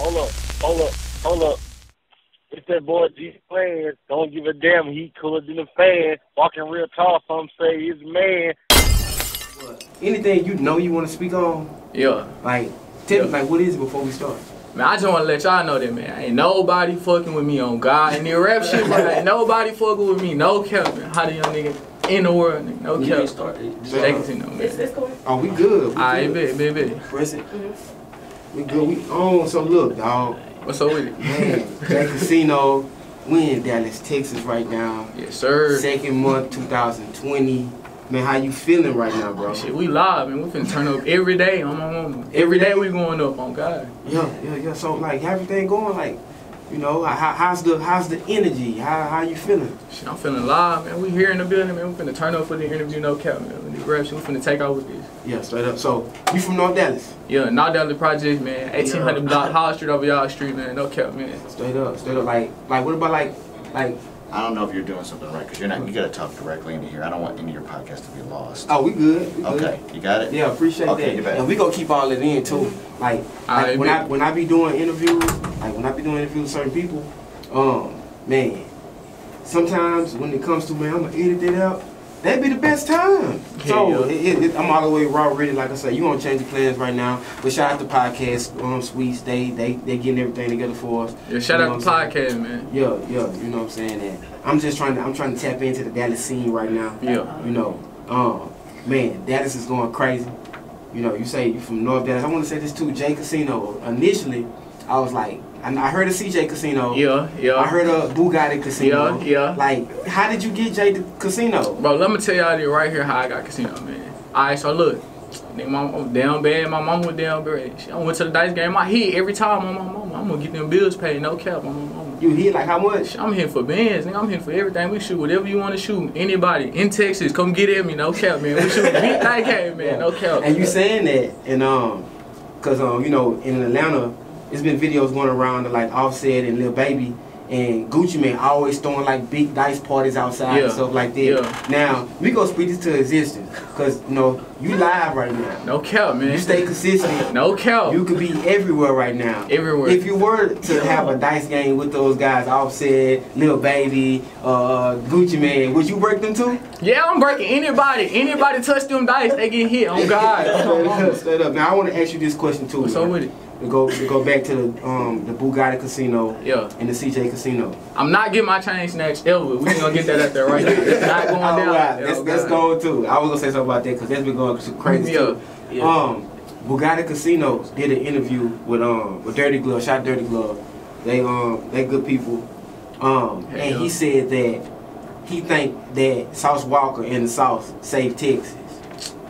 hold up, hold up, hold up. It's that boy G Plan. Don't give a damn. He cooler than a fan. Walking real tall. Some say he's a man. Anything you know you want to speak on? Yeah. Like, tell Yeah. me, like, what is it before we start? Man, I just want to let y'all know that, man. Ain't nobody fucking with me on God. And the rap shit, man, ain't nobody fucking with me. No cap, man. How the young nigga in the world, nigga. No You cap. ain't started. Just They can see no, man. It's, it's going. Oh, we good. We Alright, good. bet, bet, bet. Press it. Mm-hmm. We good. We on. So look, dog. What's up with it? Man, that casino. We in Dallas, Texas right now. Yes, sir. Second month, 2020. Man, how you feeling right now, bro? Shit, we live, man. We finna turn up every day on my mama. Every day we going up on God. Yeah, yeah, yeah. So like everything going like, you know, how, how's the how's the energy? How how you feeling? Shit, I'm feeling live, man. We here in the building, man. We finna turn up for the interview, no cap, man. We shit, we finna take out with this. Yeah, straight up. So you from North Dallas? Yeah, North Dallas project, man. 1800 block Hall Street over y'all street, man. No cap, man. Straight up, straight up. Like like what about like like I don't know if you're doing something right because you're not. You got to talk directly into here. I don't want any of your podcast to be lost. oh we good? We good. Okay, you got it. Yeah, appreciate Okay, you that. bet. And we gonna keep all it in too. Like, like when I when I be doing interviews, like when I be doing interviews with certain people, um, man, sometimes when it comes to man, I'm gonna edit it out. That'd be the best time. so Yeah. it, it, it- I'm all the way raw ready. Like I said, you gonna change the plans right now. But shout out to podcast, um, Sweets. They they they getting everything together for us. Yeah, shout You know out to I'm saying? podcast, man. Yeah, yeah, you know what I'm saying. And I'm just trying to I'm trying to tap into the Dallas scene right now. Yeah. You know, um, man, Dallas is going crazy. You know, you say you from North Dallas. I want to say this too, Jay Kasino. Initially, I was like, I I heard of CJ Kasino. Yeah, yeah. I heard of Boogotti Kasino. Yeah, yeah. Like, how did you get J the Casino? Bro, let me tell y'all right here how I got casino, man. Alright, so look. Nigga, my I'm down bad. My mom was down bad. I went to the dice game. I hit every time on my mama. I'm gonna get them bills paid. No cap on my mama. You hit like how much? I'm hitting for bands, nigga. I'm hitting for everything. We shoot whatever you want to shoot. Anybody in Texas, come get at me. No cap, man. We shoot big night game, man. No cap. And you saying that, and um, cause um, you know, in Atlanta, it's been videos going around of like Offset and Lil Baby and Gucci Mane always throwing like big dice parties outside and stuff like that. Yeah. Now we gonna speak this to existence, cause you know you live right now. No cap, man. You stay consistent. No cap. You could be everywhere right now. Everywhere. If you were to have a dice game with those guys, Offset, Lil Baby, uh, Gucci Mane, would you break them too? yeah, I'm breaking anybody. Anybody touch them dice, they get hit. On God. Straight up, straight up. Now I want to ask you this question too. What's up with it? To go to go back to the um the Boogotti Kasino Yeah. and the CJ Kasino. I'm not getting my chain snatched ever. We ain't gonna get that out there right now. It's not going Oh, down. wow. like that, Let's, oh, let's too. I was gonna say something about that because that's been going crazy Yeah. too. Yeah. Um, Boogotti Kasino did an interview with um with Dirty Glove, shot Dirty Glove. They um they good people. Um, Hell and yeah. he said that he think that Sauce Walka and the Sauce saved Texas.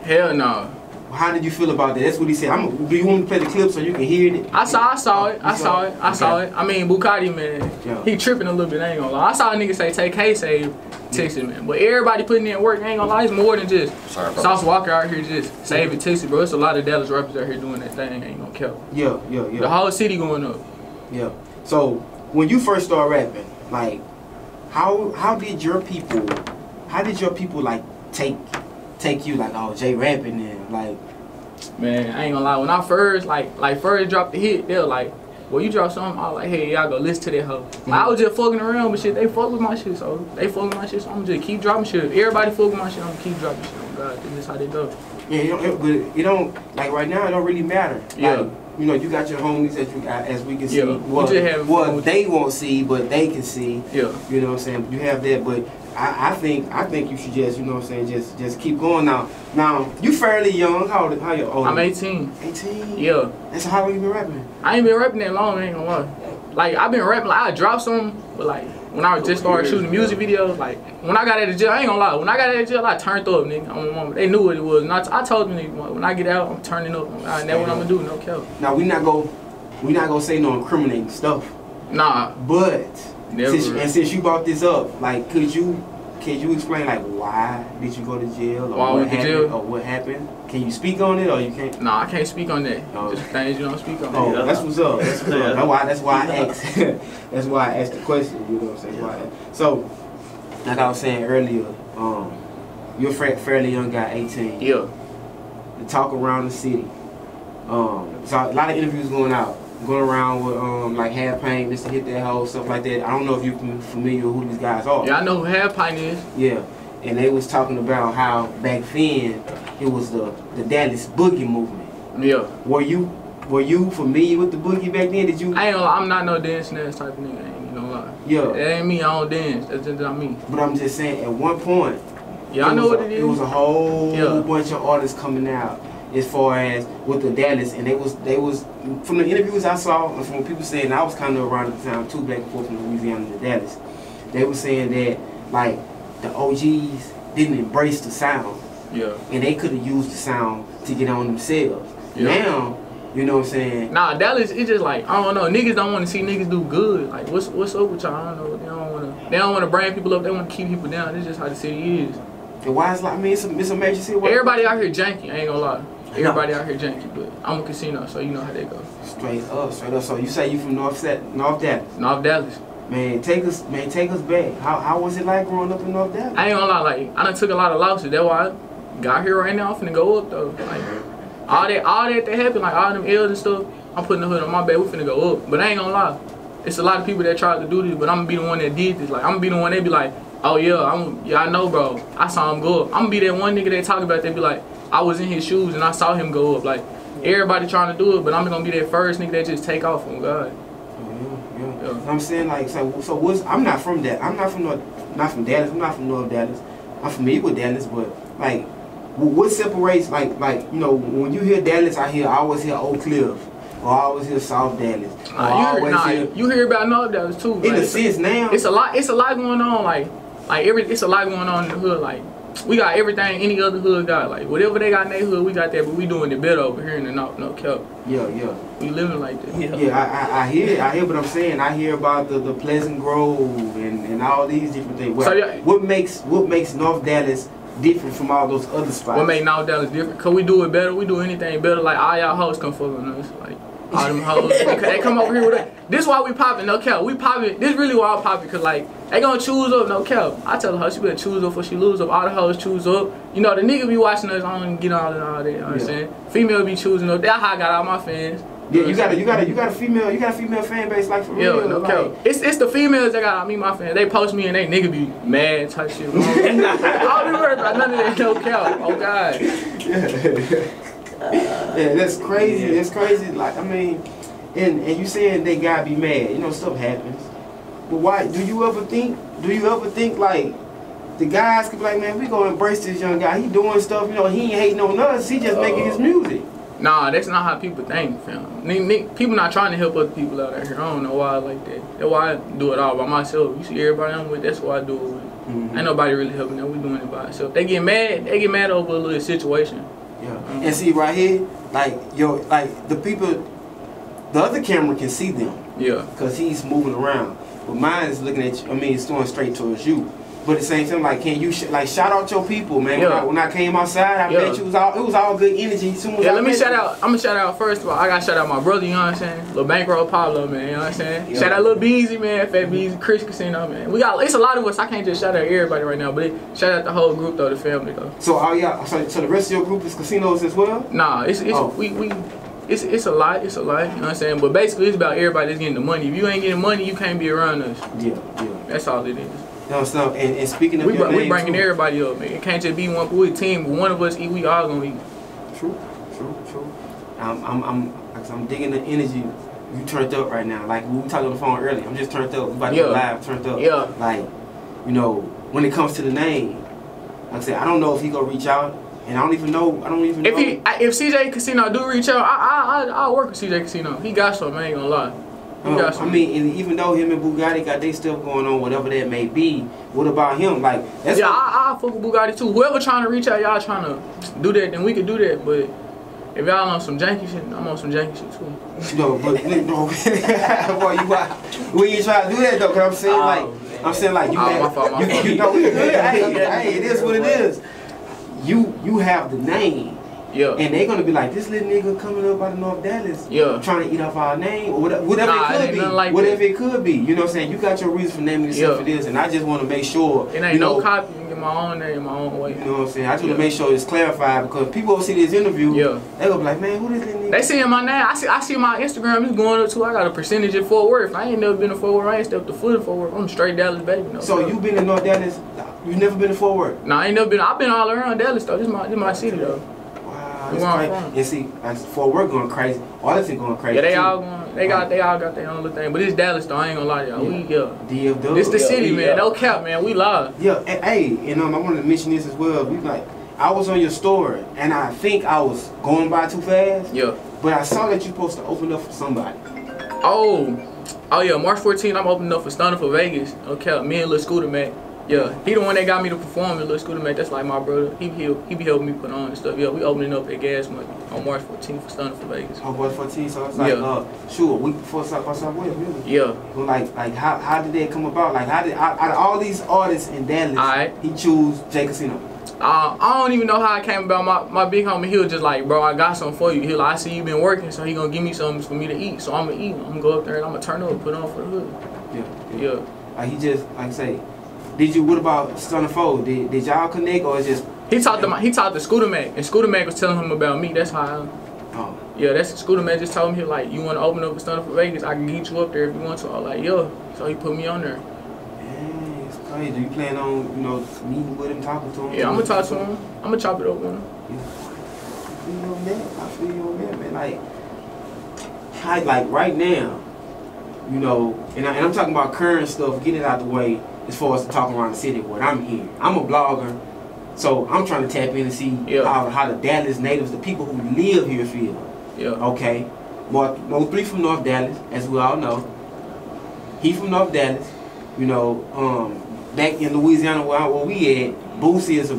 Hell no. How did you feel about that? That's what he said. I'm, do you want me to play the clip so you can hear it? I saw, I saw it. I saw it. I saw it. I mean, Boogotti man, Yeah. he tripping a little bit. I ain't gonna lie. I saw a nigga say take K save Texas mm. man, but everybody putting in work. I ain't gonna lie. It's more than just Sorry, bro. Sauce Walka out here just saving Texas, bro. It's a lot of Dallas rappers out here doing that thing. Ain't gonna kill. Yeah, yeah, yeah. The whole city going up. Yeah. So when you first start rapping, like, how how did your people, how did your people like take take you like oh Jay rapping and like Man, I ain't gonna lie. When I first like like first dropped the hit, they were like, "Well, you drop something." I was like, "Hey, y'all go listen to that hoe." Like, I was just fucking around, but shit, they fuck with my shit, so they fuck with my shit. So I'm just keep dropping shit. If everybody fuck with my shit, I'm gonna keep dropping shit. Oh God, this is how they go. yeah it don't, it, but it don't like right now it don't really matter. Yeah. Like, you know you got your homies that you got as we can see. Yeah, we Well, well they won't see, but they can see. Yeah. You know what I'm saying? You have that, but I, I think I think you should just you know what I'm saying just just keep going now. Now you fairly young. How old? How you old? I'm 18. 18. Yeah. That's how long you been rapping? I ain't been rapping that long, I ain't gonna lie. Like I've been rapping, like I dropped some, but like when I just started shooting music videos, like when I got out of jail, I ain't gonna lie. When I got out of jail, I turned up, nigga. On my mama. They knew what it was. And I, told them, nigga, when I get out, I'm turning up. I know what I'm gonna do, no cap. Now we not go, we not gonna say no incriminating stuff. Nah, But Never. since, and since you brought this up, like, could you could you explain like why did you go to jail or Why what went to happened jail? or what happened? Can you speak on it or you can't? nah, I can't speak on that. Oh. Just things you don't speak on. Oh, Yeah. that's what's up. That's, what's Yeah. up. that's why. That's why I asked. that's why I asked the question. You know what I'm saying? Why So, like I was saying earlier, um, you're a fairly young guy, 18. Yeah. The talk around the city. Um, so a lot of interviews going out. Going around with um like Half Pint, just to hit that hole, stuff like that. I don't know if you're familiar with who these guys are. Yeah, I know who Half Pint is. Yeah, and they was talking about how back then it was the the Dallas boogie movement. Yeah. Were you were you familiar with the boogie back then? Did you? I ain't gonna I'm not no dancing ass type of nigga. I ain't gonna lie. Yeah. That ain't me. I don't dance. That's just not me. But I'm just saying, at one point, Yeah, I know what a, it is. It was a whole Yeah. bunch of artists coming out as far as with the Dallas, and they was they was from the interviews I saw and from what people saying, I was kind of around at the time too, back and forth from Louisiana to Dallas. They were saying that like the OGs didn't embrace the sound, yeah. and they could have used the sound to get on themselves. Yeah. Now, you know what I'm saying? Nah, Dallas, it's just like I don't know. Niggas don't want to see niggas do good. Like, what's what's up with y'all? I don't know. They don't want to. They don't want to bring people up. They want to keep people down. It's just how the city is. And why is like I mean it's a, it's a major city. Everybody out here janky. I ain't gonna lie. Everybody out here janky, but I'm a casino, so you know how they go. straight up, straight up. So you say you from North Set, North Dallas? North Dallas. Man, take us, man, take us back. How, how was it like growing up in North Dallas? I ain't gonna lie. Like, I done took a lot of losses. That's why I got here right now. I'm finna go up though. Like, all that, all that that happened, like all them L's and stuff. I'm putting the hood on my back. We finna go up. But I ain't gonna lie. It's a lot of people that tried to do this, but I'm gonna be the one that did this. Like, I'm gonna be the one that be like, oh yeah, I'm, yeah, I know, bro. I saw him go up. I'm gonna be that one nigga they talk about. They be like, I was in his shoes and I saw him go up. Like, everybody trying to do it, but I'm gonna be that first nigga that just take off on God. Yeah, yeah. Yeah. I'm saying like, so, so what's? I'm not from that. I'm not from North, not from Dallas. I'm not from North Dallas. I'm familiar with Dallas, but like, wh- what separates like, like you know, when you hear Dallas, I hear I always hear Oak Cliff, or I always hear South Dallas, or Nah, you, always hear, nah, hear. you hear about North Dallas too. In like, a sense now, it's a lot it's a lot going on like like every it's a lot going on in the hood like we got everything any other hood got like whatever they got in their hood we got that but we doing it better over here in the north no cap yeah, yeah. we living like that Yeah, I, I, I hear, I hear what I'm saying. I hear about the, the Pleasant Grove and, and all these different things. What, So, yeah. what makes what makes North Dallas different from all those other spots? what make North Dallas different cause we do it better we do anything better like all y'all hoes come fuck on us like all them hoes they, they come over here with us this why we popping no cap we popping this really why I popping cause like they gonna choose up no cap I tell her she better choose up before she lose up all the hoes choose up you know the nigga be watching us I don't get all that all that you know what I'm Yeah. saying female be choosing up that's how I got all my fans yeah, you got a, you got a, you got a female, you got a female fan base like for Yeah, real. no like, cap. It's it's the females that got me my fans. They post me and they nigga be mad type shit. I don't be worried about none of that no cap. Oh god. Yeah, that's crazy. That's crazy. Like I mean, and and you saying they gotta be mad. You know, stuff happens. But why? Do you ever think? Do you ever think like? The guys could be like, man, we gonna embrace this young guy. He doing stuff, you know. He ain't hating on us. He just making his music. Nah, that's not how people think, fam. People not trying to help other people out here. I don't know why I like that. That's why I do it all by myself. You see everybody I'm with, that's why I do it with. Mhm. Ain't nobody really helping them. We doing it by ourselves. They get mad, they get mad over a little situation. Yeah. And see right here, like yo, like the people, the other camera can see them Yeah. because he's moving around, but mine is looking at you. I mean, it's going straight towards you. But at the same time, like, can you sh- like shout out your people, man? When, I, when I came outside, I Yeah. bet you it was all it was all good energy. Soon as Yeah, I let me shout you. out. I'm gonna shout out first of all. I gotta shout out my brother. You know what I'm saying? Little Bankroll Pablo, man. You know what I'm saying? Yeah. Shout out Little Beezy, man. Fat Beezy, Chris Kasino, man. We got it's a lot of us. I can't just shout out everybody right now, but it, shout out the whole group though, the family though. So oh, all y'all, so, so the rest of your group is casinos as well. Nah, it's it's Oh. we we. It's, it's a lot, it's a lot, you know what I'm saying? But basically, it's about everybody that's getting the money. If you ain't getting money, you can't be around us. Yeah, yeah. That's all it is. You know, so, and, and speaking of We, your br- we name, bringing too. everybody up, man. It can't just be one we a team. But one of us eat, we all gonna eat. True, true, true. I'm, I'm, I'm, I'm digging the energy. You turned up right now. Like we talking on the phone earlier. I'm just turned up. We about to Yeah. live, turned up. Yeah. Like, you know, when it comes to the name, like I said, I don't know if he gonna reach out, and I don't even know. I don't even If know. he, if CJ Kasino do reach out, I, I, I, I'll work with CJ Kasino. He got some, I ain't gonna lie. He Um, got I some. mean, and even though him and Boogotti got their stuff going on, whatever that may be, what about him? Like, that's yeah, I, I fuck with Boogotti too. Whoever trying to reach out, y'all trying to do that, then we could do that. But if y'all on some janky shit, I'm on some janky shit too. No, but no, boy, you got, we ain't trying to do that though. Cause I'm saying like, I'm saying like you, Oh, my fault, you, you know, hey, hey, it is what it is. You, you have the name, Yeah. and they're gonna be like, this little nigga coming up out of North Dallas, Yeah. trying to eat off our name, or whatever, whatever Nah, it it could ain't be, like whatever that. it could be. You know what I'm saying? You got your reason for naming yourself Yeah. for this, and I just want to make sure. It ain't you no know, copy in my own name, my own way. You know what I'm saying? I just want to make sure it's clarified because people will see this interview. Yeah. They gonna be like, man, who this little nigga? They seeing my name. I see. I see my Instagram is going up too. I got a percentage in Fort Worth. I ain't never been to Fort Worth. I ain't stepped the foot in Fort Worth. I'm straight Dallas baby. No So doubt. you been in North Dallas? You never been to Fort Worth? Nah, I ain't never been. I've been all around Dallas though. This my this my city though. Wow, Where it's I'm crazy. from. And see, like, Fort Worth going crazy. Arlington going crazy. Yeah, they too. all going. They got they all got their own little thing. But it's Dallas though. I ain't gonna lie to y'all. We yeah. DFW. This the Yeah, city, we, man. uh, No cap, man. We live. Yeah, and, hey, and um, I wanted to mention this as well. We like, I was on your story, and I think I was going by too fast, Yeah. but I saw that you supposed to open up for somebody. Oh, oh yeah. March 14th, I'm opening up for Stunna 4 Vegas. Okay, me and Lil Scooter Mac. Yeah, he the one that got me to perform. Lil Scooter Mac, that's like my brother. He he he be helping me put on and stuff. Yeah, we opening up at Gas Money on March 14th for Stunna 4 Vegas. Oh, boy, 14, so it's like, Yeah. uh, sure, a week before South Southwest, really. Yeah. But like, like how, how did that come about? Like, how did out, out of all these artists in Dallas, Alright. he choose Jay Kasino? Uh, I don't even know how it came about. My, my big homie, he was just like, bro, I got something for you. He like, I see you been working, so he gonna give me something for me to eat. So I'm gonna eat. I'm gonna go up there and I'm gonna turn up, put on for the hood. Yeah, Yeah. Like he just, like I say, did you? What about Stunna 4? Did, did y'all connect or it's just? He talked to my, he talked to Scooter Mac, and Scooter Mac was telling him about me. That's how. I, Oh, yeah, that's Scooter Mac just told him he like, you want to open up a Stunna 4 Vegas? I can get you up there if you want to. I was like, yeah. So he put me on there. man, it's crazy. Do you plan on, you know, meeting with him, talking to him? Yeah, I'm gonna talk to him. I'm gonna chop it up with him. I feel you on that. I feel you on that, man. Like, how, like right now, you know, and, I, and I'm talking about current stuff, getting it out the way as far as talk around the city, what I'm hearing. I'm a blogger, so I'm trying to tap in and see Yeah. how, how the Dallas natives, the people who live here, feel. Yeah. Okay. Mo Mo3 from North Dallas, as we all know. He from North Dallas. You know, um, back in Louisiana where, where we at, Boosie is a,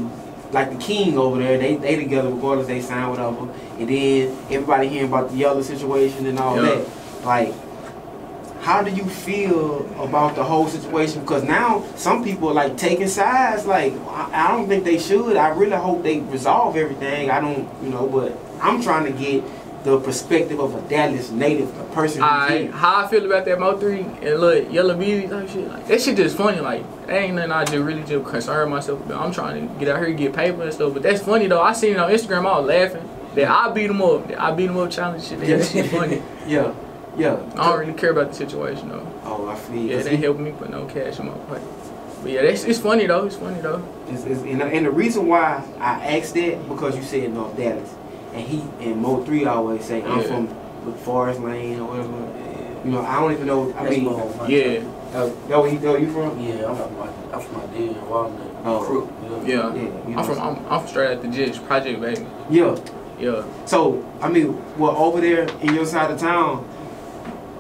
like the king over there. They they together regardless they sign whatever. And then everybody hearing about the Yella situation and all Yeah. that. Like, how do you feel about the whole situation? Because now some people are like taking sides. Like, I, I don't think they should. I really hope they resolve everything. I don't, you know, but I'm trying to get the perspective of a Dallas native, a person Alright, how I feel about that Mo3 and look Yella Beezy type shit. Like that shit just funny. Like that ain't nothing I just really just concern myself about. I'm trying to get out here and get paper and stuff. But that's funny though. I seen it on Instagram. I was laughing. That I beat them up. That I beat them up challenge shit. That shit funny. Yeah, yeah. I don't really care about the situation though. Oh, I feel. Yeah, Cause they he- helping me put no cash in my pocket. But yeah, that's it's funny though. It's funny though. It's, it's, and, and the reason why I asked that because you said North Dallas, and he and Mo3 always say I'm Yeah. from the Forest Lane or whatever. You know, I don't even know. I That's mean, my home, Yeah, uh, that where he, that where you from? Yeah, I'm from my, I'm from my dead in Walnut. Oh. Crook, you yeah. Yeah, you I'm from I'm, I'm from straight at the Jitch Project baby. Yeah. Yeah. So I mean, well, over there in your side of town,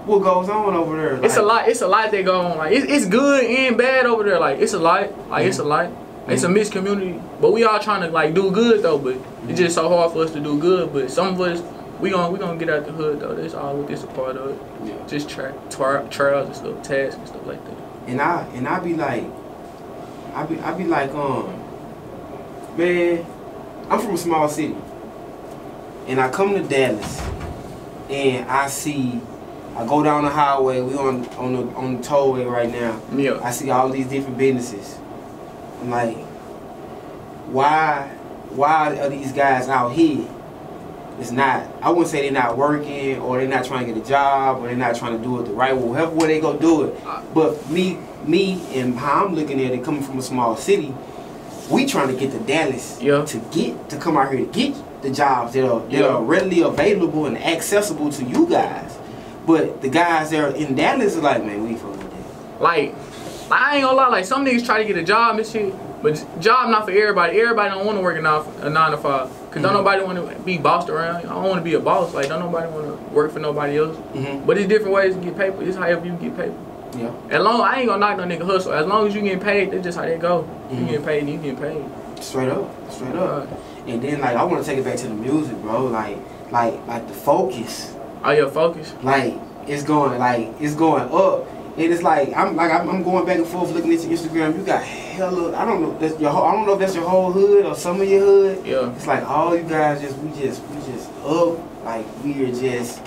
what goes on over there? It's a lot. It's a lot that go on. Like it's, it's good and bad over there. Like it's a lot. Like it's a lot. It's a mixed community, but we all trying to like do good though. But it's just so hard for us to do good. But some of us, we gonna we gonna get out the hood though. That's all. This a part of it. Yeah. Just tra- tra- trials and stuff, tasks and stuff like that. And I and I be like, I be I be like, um, man, I'm from a small city, and I come to Dallas, and I see, I go down the highway. We on on the on the tollway right now. Yeah. I see all these different businesses. I'm like, why why are these guys out here? It's not. I wouldn't say they're not working or they're not trying to get a job or they're not trying to do it the right way. However way they go do it. Uh. But me, me, and how I'm looking at it, coming from a small city, we trying to get to Dallas Yeah. to get to come out here to get the jobs that are that Yeah. are readily available and accessible to you guys. But the guys that are in Dallas are like, man, we fucking with that. Like, I ain't gonna lie. Like some niggas try to get a job and shit, but job not for everybody. Everybody don't want to work a nine, a nine to five. Cause don't Mhm. nobody want to be bossed around. I don't want to be a boss. Like don't nobody want to work for nobody else. Mm-hmm. But it's different ways to get paper. It's however you get paper. Yeah. As long I ain't gonna knock no nigga hustle. As long as you getting paid, that's just how they go. Mhm. You getting paid, you getting paid. Straight up, straight up. And then like I want to take it back to the music, bro. Like, like, like the focus. Oh yeah, focus. like it's going like it's going up and it's like I'm like I'm, I'm going back and forth looking at your Instagram. You got hella I don't know that's your whole, I don't know if that's your whole hood or some of your hood. Yeah. It's like all you guys just we just we just up like we are just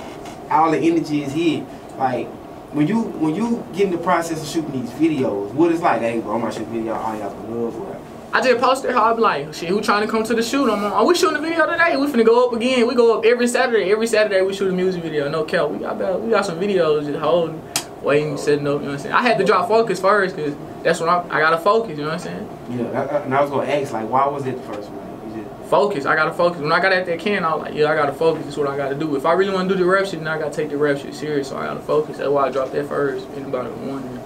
all the energy is here. Like when you when you get in the process of shooting these videos, what it's like, hey bro, I'm gonna shoot a video, all y'all can love or I just posted how I be like, shit, who trying to come to the shoot? I'm on, oh, we shooting a video today. We finna go up again. We go up every Saturday. Every Saturday we shoot a music video. No cap. We got about, we got some videos just holding, waiting, setting up. You know what I'm saying? I had to drop focus first because that's when I, I gotta focus. You know what I'm saying? Yeah, I- I- and I was gonna ask like, why was it the first one? Focus. I gotta focus. When I got at that can, I was like, yeah, I gotta focus. That's what I gotta do. If I really want to do the rap shit, then I gotta take the rap shit serious. So I gotta focus. That's why I dropped that first. In about one. year.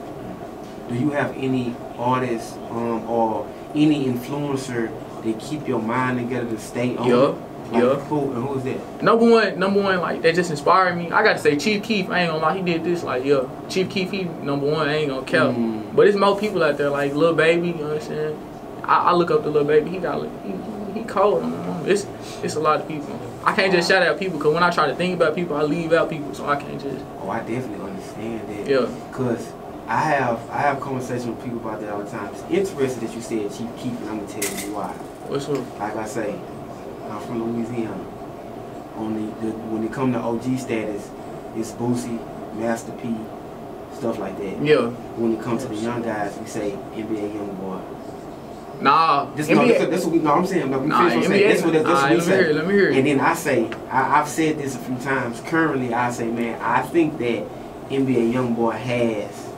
Do you have any artists um, or any influencer that keep your mind together to stay on? Yup, Like, yup. Who and who's that? Number one, number one, like that just inspired me. I got to say, Chief Keef. I ain't gonna lie, he did this. Like, yeah, Chief Keef, he number one. I ain't gonna count. Mm. But it's more people out there, like Lil Baby. You know what I'm saying? I, I look up to Lil Baby. He got, he, he, he cold. It's, it's a lot of people. I can't just shout out people because when I try to think about people, I leave out people. So I can't just, Oh, I definitely understand that. yeah. Cause I have I have conversations with people about that all the time. It's interesting that you said Chief Keef, and I'm gonna tell you why. What's up? Like I say, I'm from Louisiana. On the, the when it come to OG status, it's Boosie, Master P, stuff like that. Yeah. When it comes to the young guys, we say NBA YoungBoy. Nah. This, no, NBA this, this what we, no, I'm saying, no, we Nah, what I'm saying. NBA This what, this what we let me hear it, let me hear. And then I say, I, I've said this a few times. Currently, I say, man, I think that NBA YoungBoy has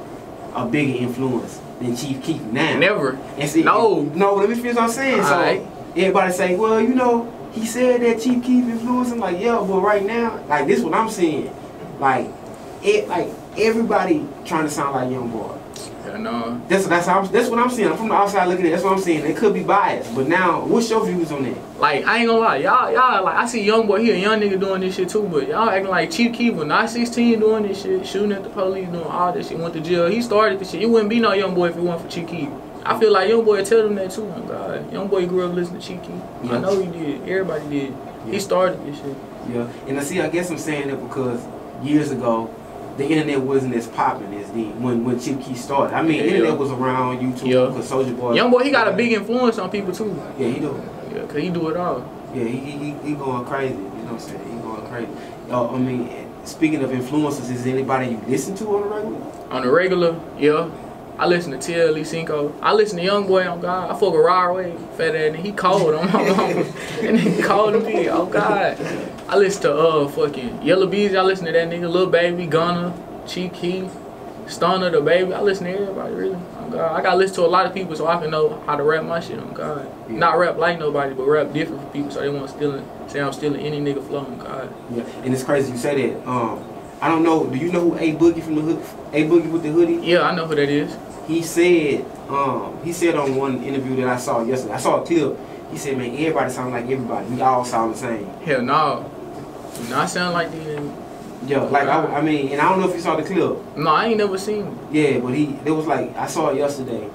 a bigger influence than Chief Keef now. Never. And see, No. no. Let me finish what I'm saying. So Alright. everybody say, well, you know, he said that Chief Keef influenced him. Like, yeah, but right now, like this, what I'm saying, like, it, like everybody trying to sound like YoungBoy. No. That's that's how I'm, that's what I'm seeing. I'm from the outside looking at. it. That's what I'm seeing. It could be biased, but now, what's your views on that? Like, I ain't gonna lie, y'all, y'all, like, I see YoungBoy here, young nigga doing this shit too, but y'all acting like Chief Keef was not 16 doing this shit, shooting at the police, doing all this shit, went to jail. He started this shit. It wouldn't be no YoungBoy if it wasn't for Chief Keef. I feel like YoungBoy tell them that too, oh God. YoungBoy grew up listening to Chief Keef. Yeah. I know he did. Everybody did. Yeah. He started this shit. Yeah, and I see. I guess I'm saying that because years ago, the internet wasn't as popping as the when when Chief Keef started. I mean, Yeah. internet was around YouTube Yeah. because Soulja Boy. Young boy, he got a big influence on people too. Yeah, he do. Yeah, cause he do it all. Yeah, he, he, he- going crazy. You know what I'm saying? He going crazy. Uh, I mean, speaking of influences, is there anybody you listen to on the regular? On the regular, yeah. I listen to TLE Cinco. I listen to YoungBoy on God. I fuck with Way, fat ass nigga. He cold on my mama. and he cold to me. Oh God. I listen to uh fucking Yellow Bees. I listen to that nigga, Lil Baby, Gunna, Chief Keef, Stunner, the baby. I listen to everybody really. Oh God. I gotta listen to a lot of people so I can know how to rap my shit on God. Yeah. Not rap like nobody, but rap different for people so they won't steal it. say I'm stealing any nigga flow on God. Yeah, and it's crazy you say that. Um, I don't know. Do you know who A Boogie from the hood? A Boogie wit da Hoodie? Yeah, I know who that is. He said, um, he said on one interview that I saw yesterday. I saw a clip. He said, man, everybody sound like everybody. We all sound the same. Hell no. Do not sound like the Yeah, like I, I mean, and I don't know if you saw the clip. No, I ain't never seen it. Yeah, but he, it was like I saw it yesterday,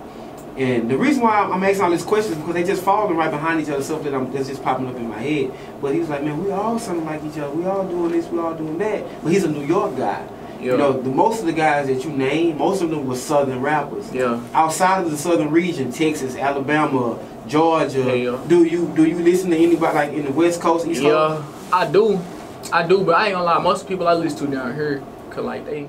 and the reason why I'm asking all these questions is because they just falling right behind each other, stuff that I'm that's just popping up in my head. But he was like, man, we all sound like each other. We all doing this, we all doing that. But he's a New York guy. You know, the most of the guys that you name, most of them were Southern rappers. Yeah. Outside of the Southern region, Texas, Alabama, Georgia, Yeah. do you do you listen to anybody like in the West Coast, East Coast? Yeah, I do. I do, but I ain't gonna lie. Most people I listen to down here, cause like they